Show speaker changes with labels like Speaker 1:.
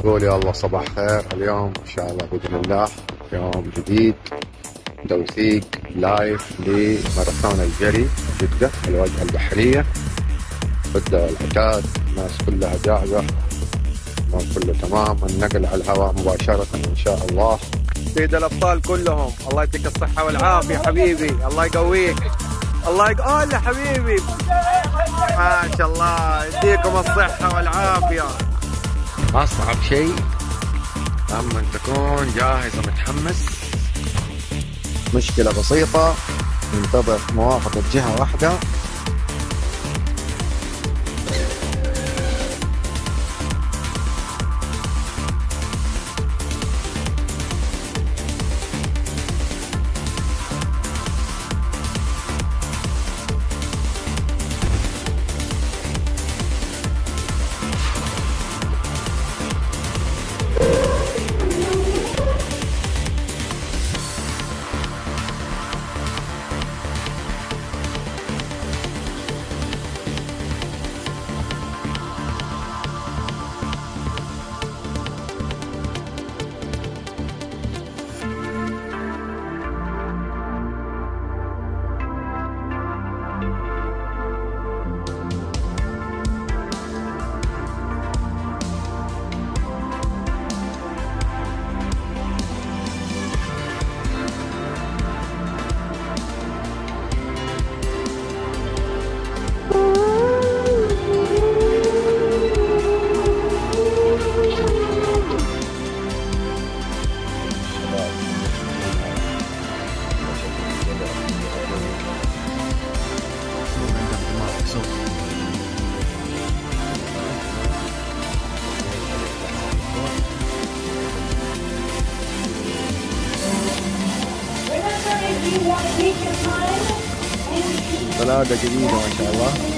Speaker 1: نقول يا الله صباح خير. اليوم إن شاء الله بإذن الله يوم جديد. توثيق لايف لماراثون الجري جدة الواجهة البحرية. بدأ العتاد الناس كلها الأمور كله تمام. النقل على الهواء مباشرة إن شاء الله. سيد الأبطال كلهم الله يديك الصحة والعافية حبيبي. الله يقويك. الله يقول حبيبي. ما شاء الله يديكم الصحة والعافية. أصعب شيء. لما تكون جاهز ومتحمس مشكلة بسيطة. ننتظر موافقة جهة واحدة. Setelah ada masya Allah.